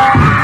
Thank